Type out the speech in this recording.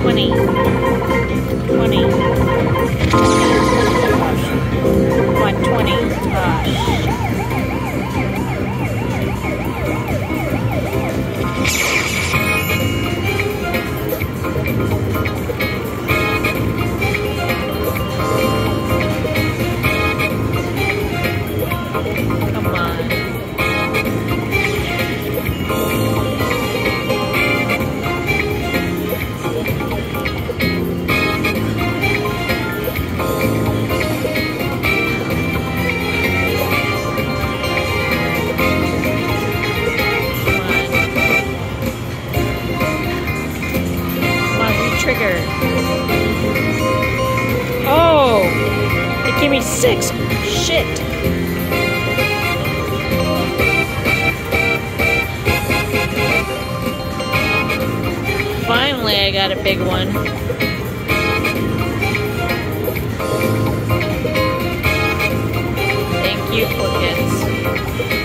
20. 20. Come on, Re-trigger. Oh! It gave me six. Shit. Finally, I got a big one. Thank you, Poor Kids.